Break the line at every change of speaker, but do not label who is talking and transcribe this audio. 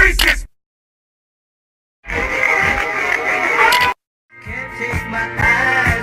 pieces! Can't take my eyes